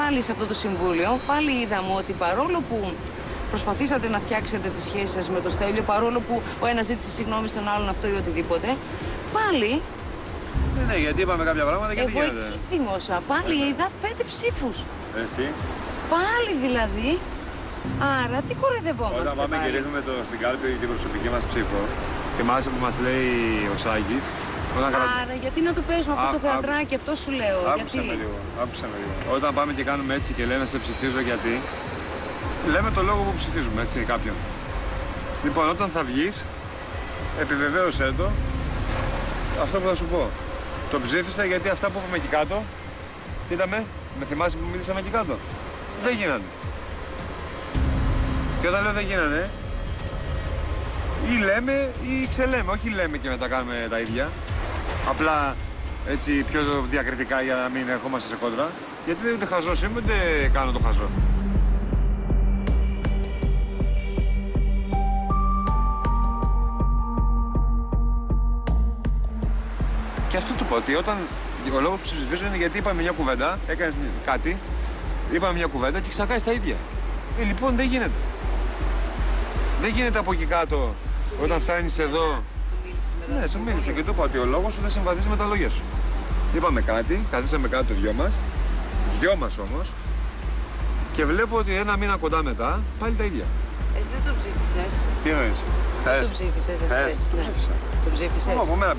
πάλι σε αυτό το συμβούλιο, πάλι είδαμε ότι παρόλο που προσπαθήσατε να φτιάξετε τις σχέσεις σας με το Στέλιο, παρόλο που ο ένας ζήτησε συγγνώμη στον άλλον αυτό ή οτιδήποτε, πάλι Ναι, ναι, γιατί είπαμε κάποια πράγματα και δεν εγώ γίνεται. εκεί δημόσα, πάλι είδα πέντε ψήφους. Έτσι. Πάλι δηλαδή. Άρα τι κοροϊδευόμαστε Όταν πάμε και πάλι. ρίχνουμε το, στην κάλπη την προσωπική μας ψήφο, θυμάσαι που μας λέει ο Σάκης, όταν κρα- Άρα γιατί να του παίζουμε αυτό Α, το άκου- θεατράκι, αυτό σου λέω. Άκουσε γιατί... με λίγο. Άκουσε με λίγο. Όταν πάμε και κάνουμε έτσι και λέμε σε ψηφίζω γιατί, λέμε το λόγο που ψηφίζουμε, έτσι, κάποιον. Λοιπόν, όταν θα βγεις, επιβεβαίωσέ το αυτό που θα σου πω. Το ψήφισα γιατί αυτά που είπαμε εκεί κάτω, είδαμε, με θυμάσαι που μίλησαμε εκεί κάτω, δεν γίνανε. Και όταν λέω δεν γίνανε, ή λέμε ή ξελέμε, όχι λέμε και μετά κάνουμε τα ίδια. Απλά έτσι πιο διακριτικά για να μην ερχόμαστε σε κόντρα. Γιατί δεν ούτε χαζός είμαι, ούτε κάνω το χαζό. Και αυτό του πω ότι όταν. Ο λόγος που ψηφίζω είναι γιατί είπαμε μια κουβέντα, έκανες κάτι, είπαμε μια κουβέντα και ξακάει τα ίδια. Ε, λοιπόν δεν γίνεται. Δεν γίνεται από εκεί κάτω όταν φτάνεις εδώ. Ναι, σου μίλησε και του είπα ότι ο λόγος σου δεν συμβαδίζει με τα λόγια σου. Είπαμε κάτι, καθίσαμε κάτω το δυο μας, δυο μας όμως, και βλέπω ότι ένα μήνα κοντά μετά πάλι τα ίδια. Εσύ δεν το ψήφισες. Τι εννοείς, Δεν το ψήφισες Θες, εχθές. το ναι. ψήφισα. Το ψήφισες; Από μένα